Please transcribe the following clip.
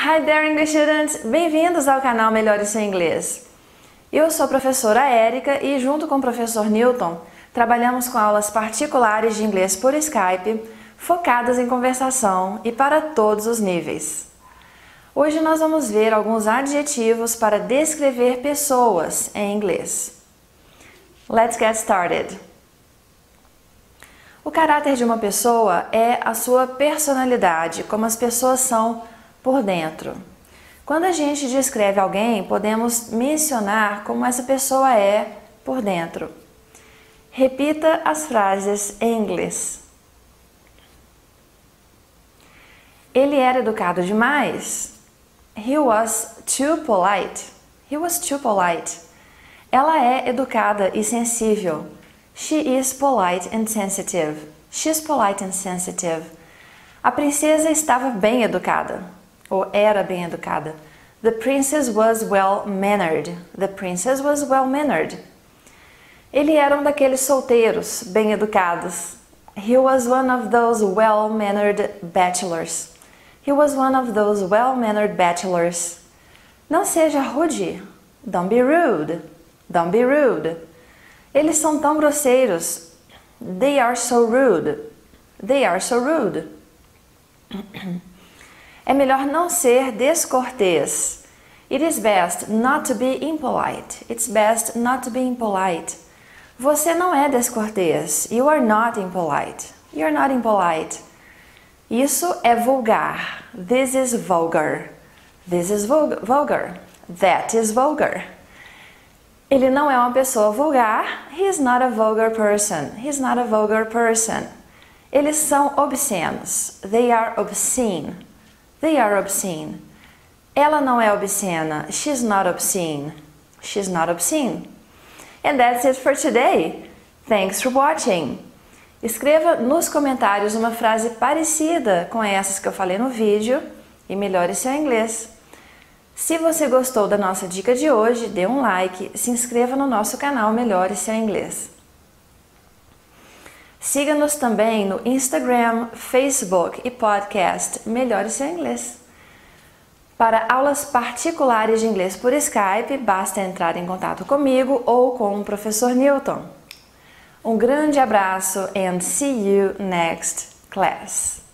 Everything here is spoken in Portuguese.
Hi there English students! Bem-vindos ao canal Melhore Seu Inglês. Eu sou a professora Érica e junto com o professor Newton trabalhamos com aulas particulares de inglês por Skype, focadas em conversação e para todos os níveis. Hoje nós vamos ver alguns adjetivos para descrever pessoas em inglês. Let's get started! O caráter de uma pessoa é a sua personalidade, como as pessoas são por dentro. Quando a gente descreve alguém, podemos mencionar como essa pessoa é por dentro. Repita as frases em inglês. Ele era educado demais. He was too polite. He was too polite. Ela é educada e sensível. She is polite and sensitive. She's polite and sensitive. A princesa estava bem educada ou era bem educada. The princess was well mannered. The princess was well mannered. Ele era um daqueles solteiros bem educados. He was one of those well mannered bachelors. He was one of those well mannered bachelors. Não seja rude. Don't be rude. Don't be rude. Eles são tão grosseiros. They are so rude. They are so rude. É melhor não ser descortês. It is best not to be impolite. It's best not to be impolite. Você não é descortês. You are not impolite. You are not impolite. Isso é vulgar. This is vulgar. This is vulgar. That is vulgar. Ele não é uma pessoa vulgar. He is not a vulgar person. He is not a vulgar person. Eles são obscenos. They are obscene. They are obscene. Ela não é obscena. She's not obscene. She's not obscene. And that's it for today. Thanks for watching. Escreva nos comentários uma frase parecida com essas que eu falei no vídeo e melhore seu inglês. Se você gostou da nossa dica de hoje, dê um like, se inscreva no nosso canal Melhore seu inglês. Siga-nos também no Instagram, Facebook e podcast Melhore seu inglês. Para aulas particulares de inglês por Skype, basta entrar em contato comigo ou com o professor Newton. Um grande abraço and see you next class.